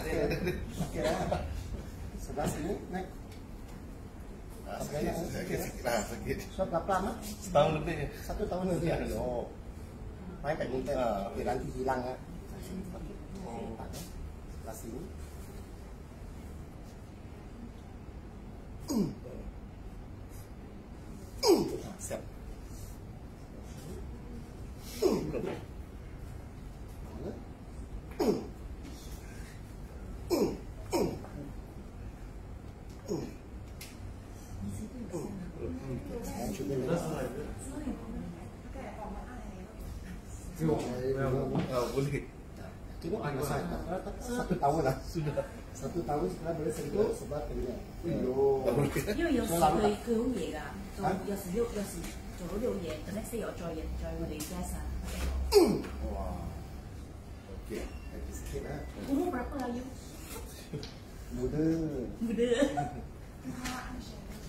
Okey lah. Sebelah sini naik. Ah, sakit, sakit, sakit lah, sakit. So berapa lama? Setahun lebih. Satu tahun lebih. Ya. Oh. Main badminton. Ah. Okey nanti hilang ya. Okey. Oh. Sebelah sini. Siap. Saya Muda. Muda. Ah, macam mana?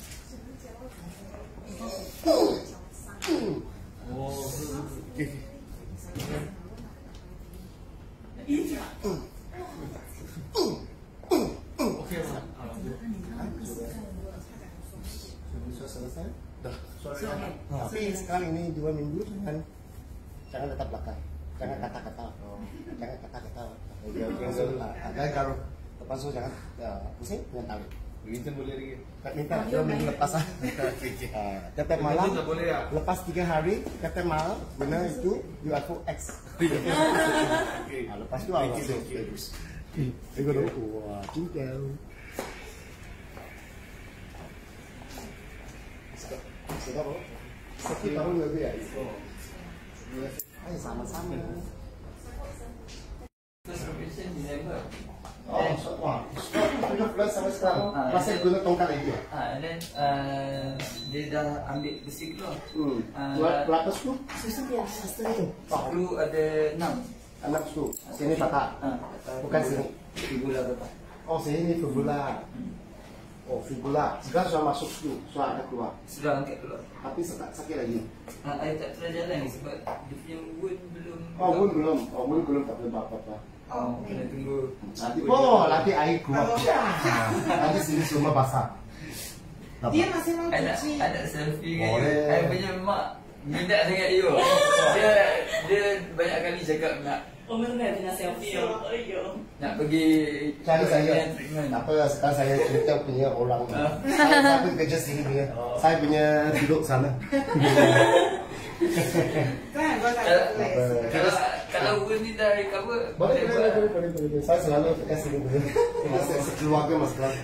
Selesai. Dah. Tapi sekarang ini dua minggu jangan jangan tetap belakang. Jangan kata-kata. Jangan kata-kata. Okey, okey. So, lah. Dan kalau lepas tu jangan ya, pusing dengan tali. Badminton boleh lagi. Tak minta dua minggu lepas lah. Okey, okey. Ah, Kata malam tak boleh ya? lepas tiga hari kata malam benar itu UFO X. Okey. Ah, lepas tu awak you, you. Tengok dulu. Wah, cinta. Sedap oh. Satu tahun lebih ya. Sama-sama. Oh, so, wah. Plus sampai sekarang. Ah, Masih guna tongkat lagi ya? Ah, and then uh, dia dah ambil besi keluar. Hmm. Ah, Dua berapa suku? Susu dia. Susu itu. Dulu ada enam. Anak suku. Sini patah. Ah, Bukan sini. Figura berapa? Oh, sini fibula. Oh, fibula. Sekarang sudah masuk suku. Sudah ada keluar. Sudah angkat keluar. Tapi sakit, sakit lagi. Ah, I tak pernah jalan sebab dia punya wound belum. Oh, pun belum. Oh, pun belum tak boleh apa-apa kena tunggu. Nanti po, nanti air keluar. Ha, nanti sini semua basah. Dia masih mau cuci. Ada selfie kan? Boleh. Saya punya mak minta sangat you. Ya. Dia dia banyak kali cakap nak Oh, Mereka punya selfie. Oh, nak pergi cari saya. Apa sekarang saya cerita punya orang. Ha? Tapi kerja sini punya. Oh. Saya punya duduk sana. Kan, kan. Kalau kalau ni dah recover, Boleh, boleh, buat. boleh, boleh, boleh. Saya selalu sini punya. Saya sekeluarga mas keluarga.